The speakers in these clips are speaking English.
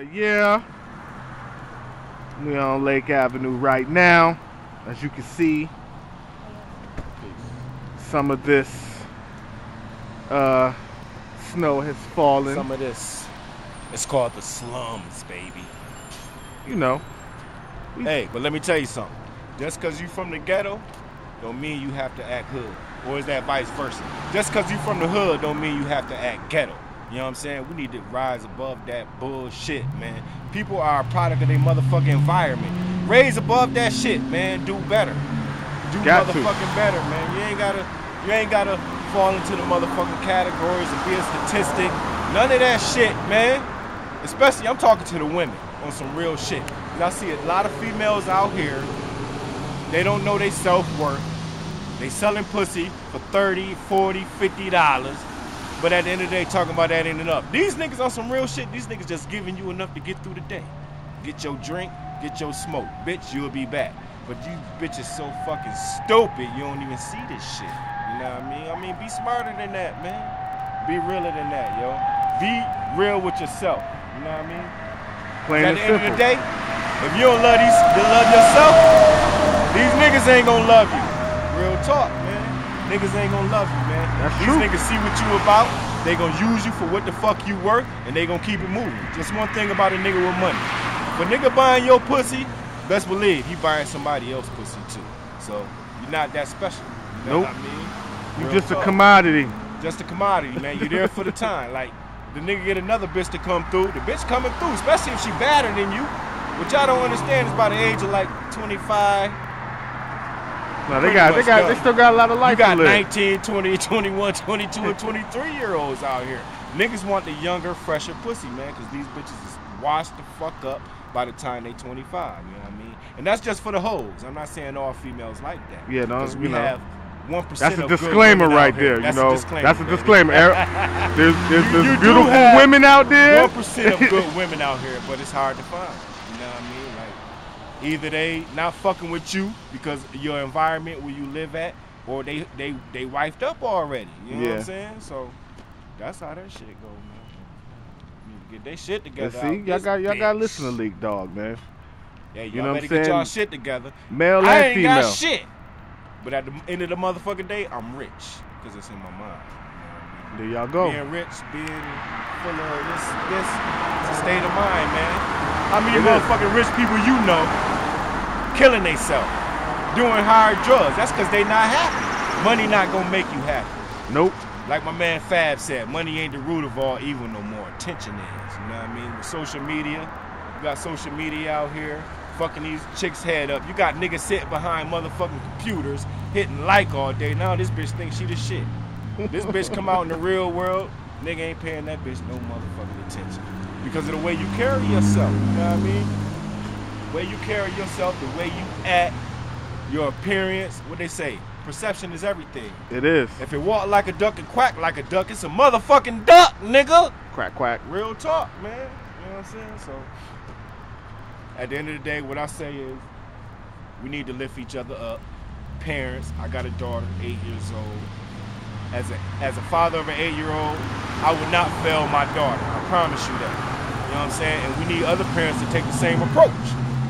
Felt? Yeah, yeah. We on Lake Avenue right now. As you can see, some of this uh, snow has fallen. Some of this. It's called the slums, baby. you know, Hey, but let me tell you something. Just because you from the ghetto, don't mean you have to act hood. Or is that vice versa? Just because you from the hood, don't mean you have to act ghetto. You know what I'm saying? We need to rise above that bullshit, man. People are a product of their motherfucking environment. Raise above that shit, man. Do better. Do Got to. motherfucking better, man. You ain't gotta, you ain't gotta fall into the motherfucking categories and be a statistic. None of that shit, man. Especially, I'm talking to the women on some real shit. 'Cause I see a lot of females out here. They don't know their self worth. They selling pussy for 30, 40, 50 dollars. But at the end of the day, talking about that ain't enough. These niggas on some real shit. These niggas just giving you enough to get through the day. Get your drink, get your smoke. Bitch, you'll be back. But you bitches so fucking stupid, you don't even see this shit. You know what I mean? I mean, be smarter than that, man. Be realer than that, yo. Be real with yourself. You know what I mean? plain At the end of the day, if you don't love these, to love yourself, these niggas ain't gonna love you. Real talk, man. Niggas ain't gonna love you, man. That's these true. niggas see what you about. They gonna use you for what the fuck you work, and they gonna keep it moving. Just one thing about a nigga with money. If a nigga buying your pussy, best believe he buying somebody else pussy too. So you're not that special. You know Nope. I mean? You Real just a commodity. just a commodity, man. You're there for the time. Like the nigga get another bitch to come through. The bitch coming through, especially if she badder than you. What y'all don't understand is by the age of like 25, No, they got, they got, done. they still got a lot of life. you got to live. 19, 20, 21, 22, and 23 year olds out here. Niggas want the younger, fresher pussy, man, because these bitches is washed the fuck up by the time they 25. You know what I mean? And that's just for the hoes. I'm not saying all females like that. Yeah, no, 'Cause you we know. have one percent. That's a disclaimer right there. That's you know, a disclaimer, that's a disclaimer. Er- There's, there's, You- you beautiful women out there. One percent of good women out here, but it's hard to find. You know what I mean? Either they not fucking with you because your environment where you live at, or they they they wifed up already. You know what I'm saying? So that's how that shit go, man. Get their shit Yeah, together. see, y'all got y'all got to listen to Leek Dog, man. Yeah, y'all you know what better I'm get y'all shit together. Male I and ain't female. got shit, but at the end of the motherfucking day, I'm rich because it's in my mind. There y'all go. Being rich, being full of this, this, it's a state of mind, man. How many It is. motherfucking rich people you know killing themselves, doing hard drugs? That's because they not happy. Money not gonna make you happy. Nope. Like my man Fab said, money ain't the root of all evil no more. Attention is. You know what I mean? With social media, you got social media out here fucking these chicks' head up. You got niggas sitting behind motherfucking computers hitting like all day. Now this bitch thinks she the shit. This bitch come out in the real world, nigga ain't paying that bitch no motherfucking attention. Because of the way you carry yourself. You know what I mean? The way you carry yourself, the way you act, your appearance, what they say, perception is everything. It is. If it walk like a duck and quack like a duck, it's a motherfucking duck, nigga. Quack quack. Real talk, man. You know what I'm saying? So, at the end of the day, what I say is, we need to lift each other up. Parents, I got a daughter, eight years old. As a as a father of an eight year old, I would not fail my daughter. I promise you that. You know what I'm saying? And we need other parents to take the same approach,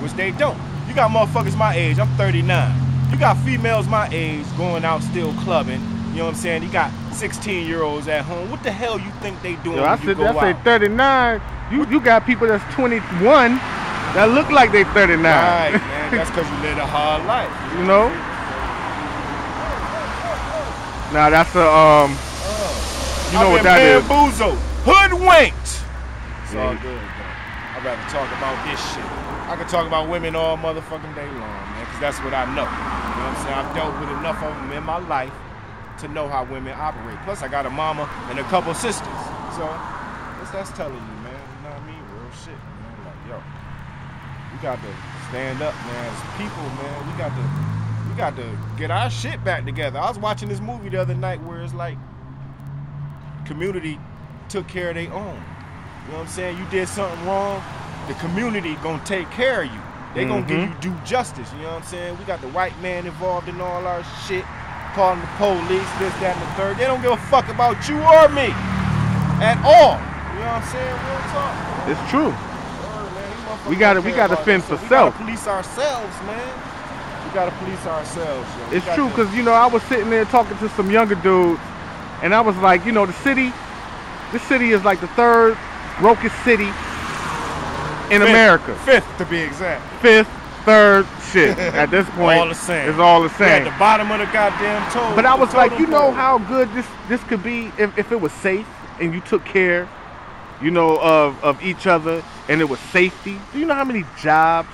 which they don't. You got motherfuckers my age. I'm 39. You got females my age going out still clubbing. You know what I'm saying? You got 16 year olds at home. What the hell you think they doing Yo, I you said I say 39. You you got people that's 21 that look like they 39. Right, man. That's because you live a hard life. you know? Now that's a um. You know what that is? Bamboozled, hoodwinked. It's all good, though. I'd rather talk about this shit. I could talk about women all motherfucking day long, man, because that's what I know. You know what I'm saying? I've dealt with enough of them in my life to know how women operate. Plus, I got a mama and a couple sisters. So, what's that's telling you, man? You know what I mean? Real shit, man. Like, yo, we got to stand up, man. As people, man, we got to, we got to get our shit back together. I was watching this movie the other night where it's like, community took care of their own. You know what I'm saying? You did something wrong, the community gonna take care of you. They gonna give mm-hmm. you due justice. You know what I'm saying? We got the white man involved in all our shit, calling the police, this, that, and the third. They don't give a fuck about you or me at all. You know what I'm saying? Real talk. It's true. Word, man. These motherfuckers We gotta- we gotta fend for so self. gotta police ourselves, man. We gotta police ourselves. Yo. We true because you know I was sitting there talking to some younger dudes, and I was like, you know, the city, this city is like the third brokest city in Fifth- America. Fifth, to be exact. Fifth, third, shit. At this point, All the same. It's all the We at the bottom of the goddamn toe. But I was like, you know how good this this could be if, if it was safe and you took care, you know, of of each other and it was safety. Do you know how many jobs?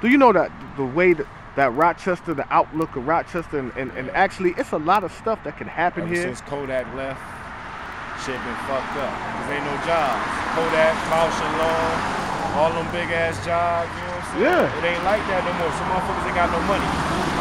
Do you know that the way that that Rochester, the outlook of Rochester, and, and, and actually, it's a lot of stuff that can happen Ever here. since Kodak left, shit been fucked up. Cause ain't no jobs. Kodak, Bausch and Lomb, all them big ass jobs. You know what I'm saying? Yeah. It ain't like that no more. Some motherfuckers ain't got no money.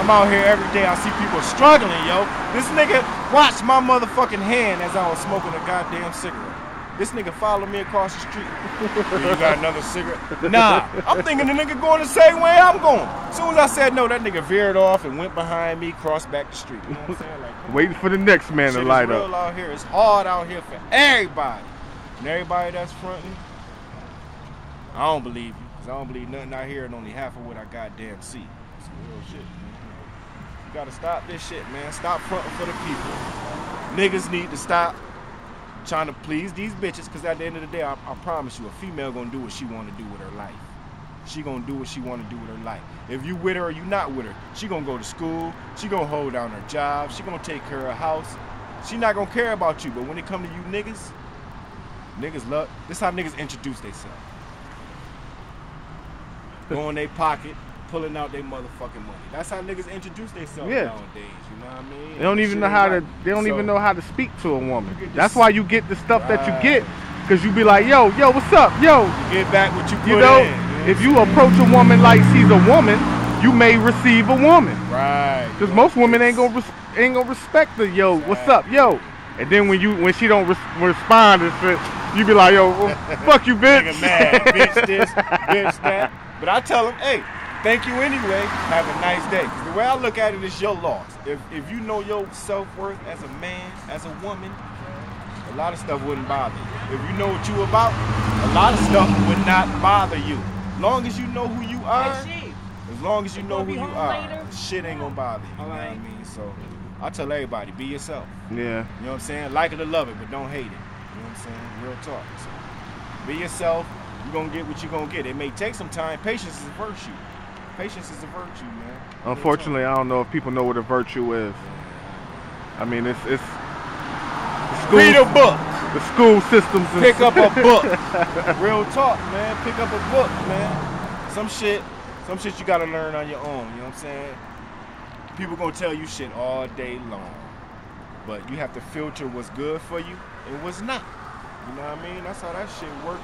I'm out here every day. I see people struggling, yo. This nigga watched my motherfucking hand as I was smoking a goddamn cigarette. This nigga followed me across the street. you got another cigarette? Nah. I'm thinking the nigga going the same way I'm going. As soon as I said no, that nigga veered off and went behind me, crossed back the street. You know what I'm saying? Like. Waiting for the next man to is light real up. out here. It's hard out here for everybody. And everybody that's fronting, I don't believe you. Because I don't believe nothing out here and only half of what I goddamn see. It's real shit. You gotta stop this shit, man. Stop fronting for the people. Niggas need to stop trying to please these bitches because at the end of the day, I, I promise you, a female gonna do what she wanna do with her life. She gonna do what she wanna do with her life. If you with her or you not with her, she gonna go to school. She gonna hold down her job. She gonna take care of her house. She not gonna care about you. But when it come to you niggas, niggas love. This how niggas introduce themselves. Go in their pocket, pulling out their motherfucking money. That's how niggas introduce themselves Yeah. nowadays. You know what I mean? They don't Shit even know how to. They don't even know how to speak to a woman. That's why you get the stuff that you get, because you be like, yo, yo, what's up, yo. Get back what you put You know, in. know if you approach a woman like she's a woman, you may receive a woman. right, Because you most women ain't gonna res- ain't gonna respect the yo, what's up, yo. And then when you when she don't res- respond and shit, you be like, yo, well, fuck you, bitch. nigga mad, bitch this, bitch that. But I tell them, hey, thank you anyway. Have a nice day. 'Cause the way I look at it is your loss. If if you know your self worth as a man, as a woman, a lot of stuff wouldn't bother you. If you know what you about, a lot of stuff would not bother you. Long as you know who you are, as long as you know who you are, shit ain't gonna bother you. You know what I mean? So I tell everybody, be yourself. Yeah. You know what I'm saying? Like it or love it, but don't hate it. You know what I'm saying? Real talk. So be yourself. You're gonna get what you're gonna get. It may take some time. Patience is a virtue. Patience is a virtue, man. Unfortunately, I don't know if people know what a virtue is. I mean, it's it's school, read a book. the school systems. Pick up a book. Real talk, man. Pick up a book, man. Some shit, some shit you gotta learn on your own. You know what I'm saying? People gonna tell you shit all day long, but you have to filter what's good for you and what's not. You know what I mean? That's how that shit work.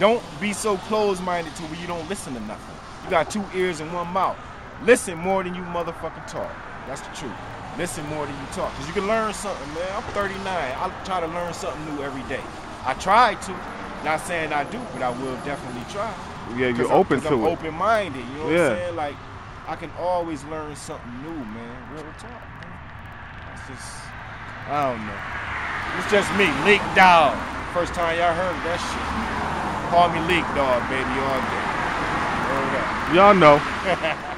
Don't be so closed-minded to where you don't listen to nothing. You got two ears and one mouth. Listen more than you motherfucking talk. That's the truth. Listen more than you talk. Cause you can learn something, man. I'm 39. I try to learn something new every day. I try to. Not saying I do, but I will definitely try. Yeah, you're I'm- to I'm it. open-minded. You know what Yeah. I'm saying? Like, I can always learn something new, man. Real talk, man. That's just, I don't know. It's just me, Leek Dog. First time y'all heard that shit. Call me Leek Dog, baby, all day. Y'all know.